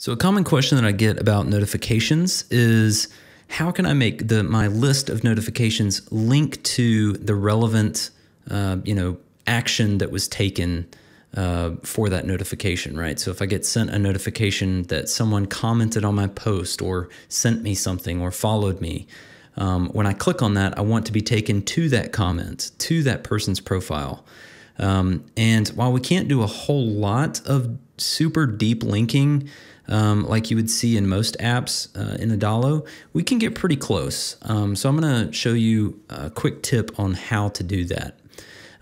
So a common question that I get about notifications is how can I make the my list of notifications link to the relevant uh, you know action that was taken uh, for that notification, right? So if I get sent a notification that someone commented on my post or sent me something or followed me, um, when I click on that, I want to be taken to that comment, to that person's profile. Um, and while we can't do a whole lot of super deep linking, um, like you would see in most apps uh, in Adalo, we can get pretty close. Um, so I'm going to show you a quick tip on how to do that.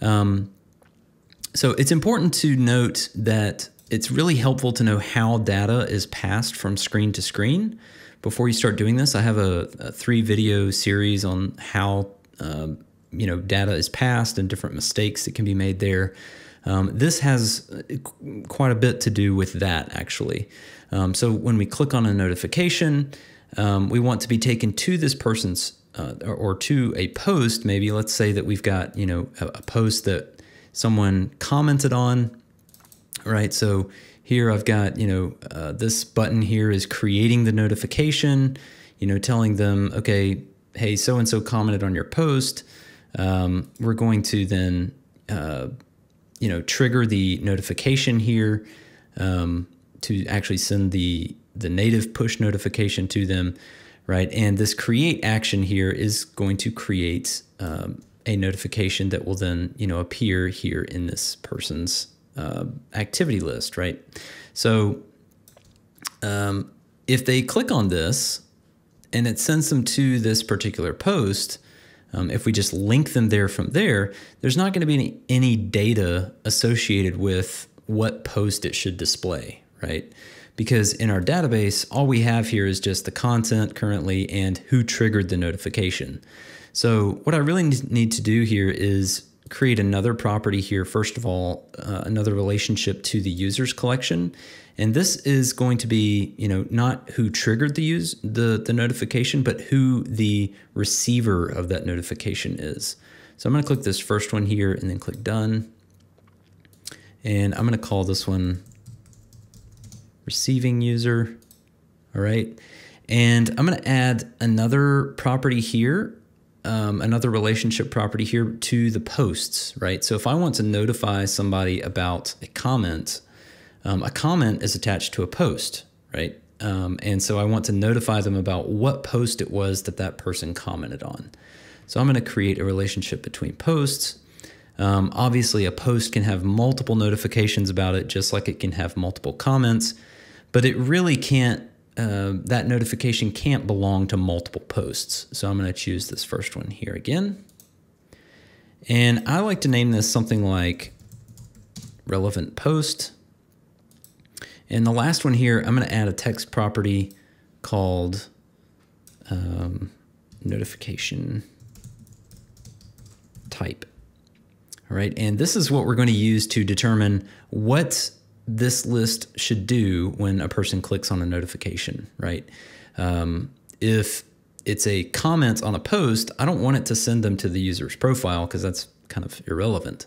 Um, so it's important to note that it's really helpful to know how data is passed from screen to screen. Before you start doing this, I have a, a three video series on how uh, you know data is passed and different mistakes that can be made there. Um, this has uh, quite a bit to do with that actually. Um, so when we click on a notification, um, we want to be taken to this person's uh, or, to a post. Maybe let's say that we've got you know a, a post that someone commented on, right? So here I've got you know uh, this button here is creating the notification, you know, telling them okay, hey, so and so commented on your post. Um, we're going to then uh, you know trigger the notification here. Um, to actually send the the native push notification to them, right? And this create action here is going to create um, a notification that will then you know appear here in this person's uh, activity list, right? So um, if they click on this and it sends them to this particular post, um, if we just link them there from there, there's not going to be any, any data associated with what post it should display, right? Because in our database, all we have here is just the content currently and who triggered the notification. So what I really need to do here is create another property here. First of all, uh, another relationship to the users collection. And this is going to be, you know, not who triggered the use the, the notification, but who the receiver of that notification is. So I'm going to click this first one here and then click done. And I'm going to call this one receiving user. All right. And I'm going to add another property here, um, another relationship property here to the posts, right? So if I want to notify somebody about a comment, um, a comment is attached to a post, right? Um, and so I want to notify them about what post it was that that person commented on. So I'm going to create a relationship between posts. Um, obviously, a post can have multiple notifications about it, just like it can have multiple comments but it really can't, uh, that notification can't belong to multiple posts. So I'm going to choose this first one here again. And I like to name this something like relevant post. And the last one here, I'm going to add a text property called um, notification type. All right, and this is what we're going to use to determine what this list should do when a person clicks on a notification, right? Um, if it's a comment on a post, I don't want it to send them to the user's profile because that's kind of irrelevant.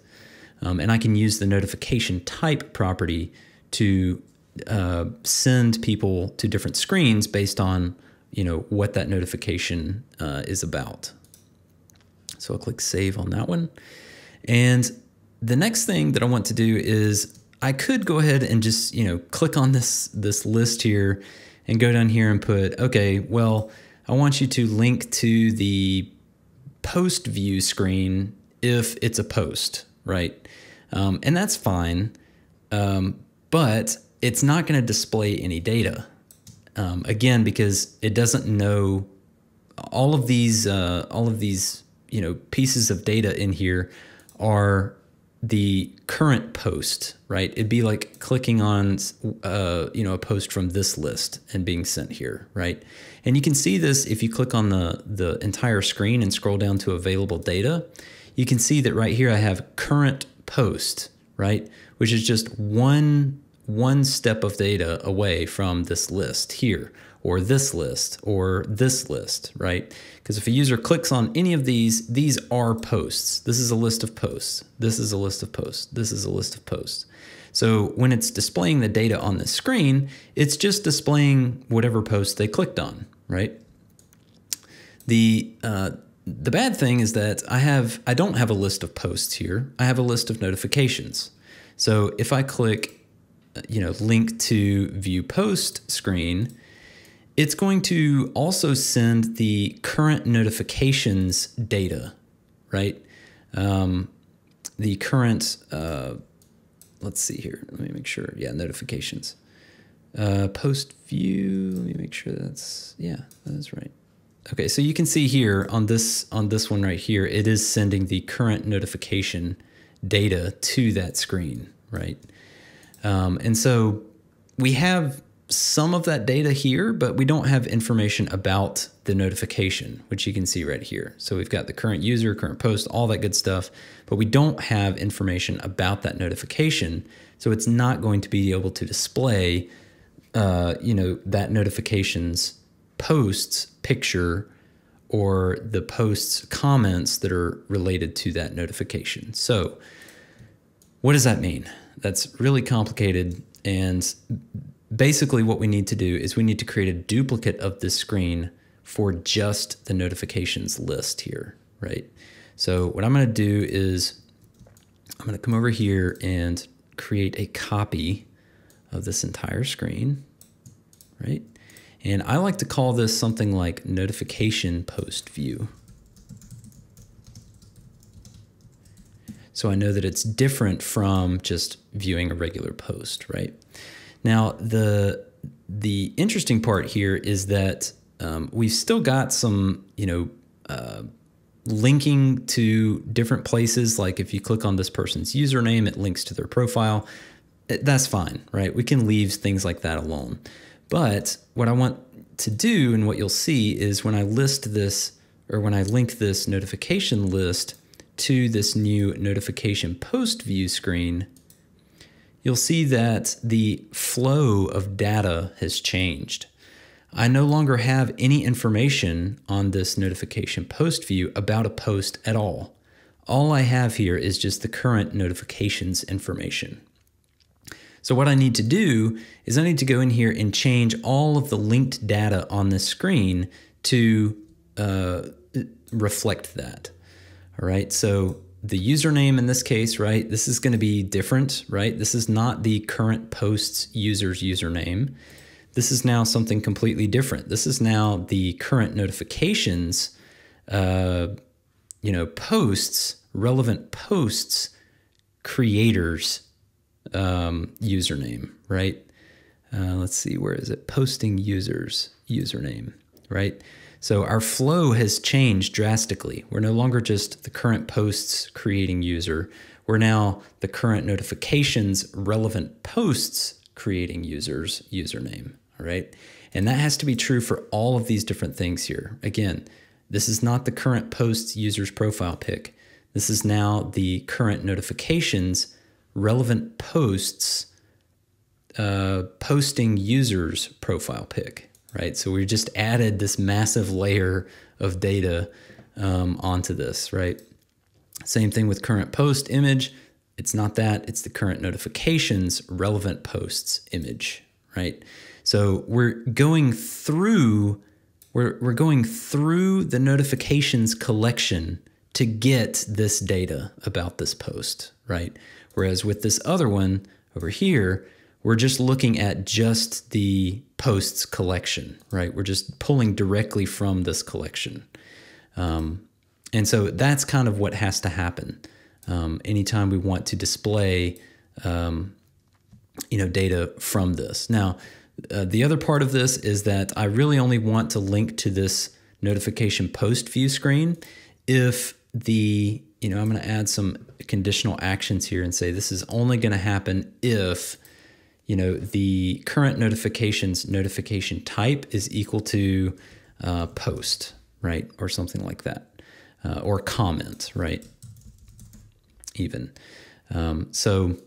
Um, and I can use the notification type property to uh, send people to different screens based on you know what that notification uh, is about. So I'll click save on that one. And the next thing that I want to do is I could go ahead and just, you know, click on this this list here and go down here and put, okay, well, I want you to link to the post view screen if it's a post, right? Um, and that's fine, um, but it's not going to display any data. Um, again, because it doesn't know all of these uh, all of these you know pieces of data in here are the current post, right? It'd be like clicking on, uh, you know, a post from this list and being sent here, right? And you can see this if you click on the the entire screen and scroll down to available data. You can see that right here I have current post, right? Which is just one one step of data away from this list here or this list or this list, right? Because if a user clicks on any of these, these are posts. This is a list of posts. This is a list of posts. This is a list of posts. So when it's displaying the data on the screen, it's just displaying whatever post they clicked on, right? The uh, the bad thing is that I have I don't have a list of posts here. I have a list of notifications. So if I click, uh, you know, link to view post screen, it's going to also send the current notifications data, right? Um, the current, uh, let's see here. Let me make sure. Yeah, notifications. Uh, post view. Let me make sure that's yeah, that is right. Okay, so you can see here on this on this one right here, it is sending the current notification data to that screen, right? Um, and so we have some of that data here, but we don't have information about the notification, which you can see right here. So we've got the current user, current post, all that good stuff, but we don't have information about that notification. So it's not going to be able to display, uh, you know, that notification's posts picture or the post's comments that are related to that notification. So what does that mean? That's really complicated and basically what we need to do is we need to create a duplicate of this screen for just the notifications list here, right? So what I'm going to do is I'm going to come over here and create a copy of this entire screen, right? And I like to call this something like notification post view. So I know that it's different from just viewing a regular post, right? Now, the the interesting part here is that um, we've still got some, you know, uh, linking to different places. Like if you click on this person's username, it links to their profile. That's fine, right? We can leave things like that alone. But what I want to do and what you'll see is when I list this or when I link this notification list to this new notification post view screen, you'll see that the flow of data has changed. I no longer have any information on this notification post view about a post at all. All I have here is just the current notifications information. So what I need to do is I need to go in here and change all of the linked data on this screen to uh, reflect that. All right, so the username in this case, right, this is going to be different, right? This is not the current post's user's username. This is now something completely different. This is now the current notifications, uh, you know, posts, relevant posts, creators um, username, right? Uh, let's see, where is it? Posting users username, right? So our flow has changed drastically. We're no longer just the current posts creating user. We're now the current notifications relevant posts creating users username, all right? And that has to be true for all of these different things here. Again, this is not the current posts user's profile pic. This is now the current notifications relevant posts uh, posting users profile pic, right? So we just added this massive layer of data um, onto this, right? Same thing with current post image. It's not that, it's the current notifications relevant posts image, right? So we're going through we're, we're going through the notifications collection to get this data about this post, right? Whereas with this other one over here, we're just looking at just the posts collection, right? We're just pulling directly from this collection. Um, and so that's kind of what has to happen um, anytime we want to display, um, you know, data from this. Now, uh, the other part of this is that I really only want to link to this notification post view screen if the, you know, I'm going to add some conditional actions here and say this is only going to happen if you know the current notifications notification type is equal to uh, post right? Or something like that. Uh, or comment right? Even. Um, so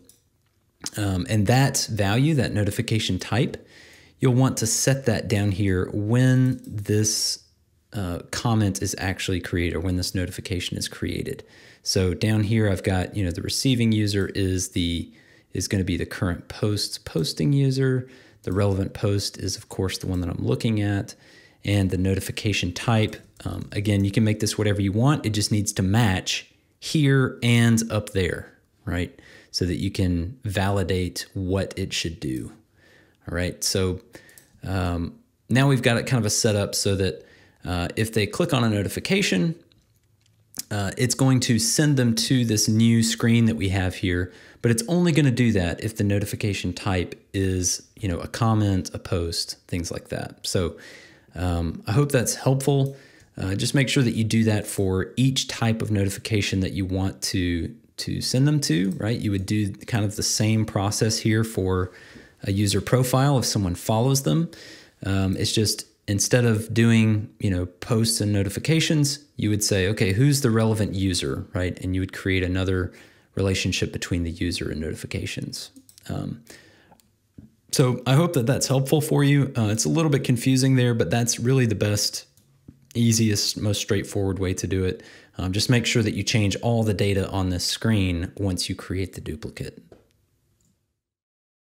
um, and that value that notification type you'll want to set that down here when this uh, comment is actually created or when this notification is created. So down here, I've got, you know, the receiving user is the is going to be the current post's posting user. The relevant post is, of course, the one that I'm looking at. And the notification type, um, again, you can make this whatever you want. It just needs to match here and up there, right? So that you can validate what it should do. All right. So um, now we've got it kind of a setup so that uh, if they click on a notification, uh, it's going to send them to this new screen that we have here, but it's only going to do that if the notification type is, you know, a comment, a post, things like that. So um, I hope that's helpful. Uh, just make sure that you do that for each type of notification that you want to to send them to, right? You would do kind of the same process here for a user profile if someone follows them. Um, it's just instead of doing you know posts and notifications you would say okay who's the relevant user right and you would create another relationship between the user and notifications. Um, so i hope that that's helpful for you. Uh, it's a little bit confusing there but that's really the best easiest most straightforward way to do it. Um, just make sure that you change all the data on this screen once you create the duplicate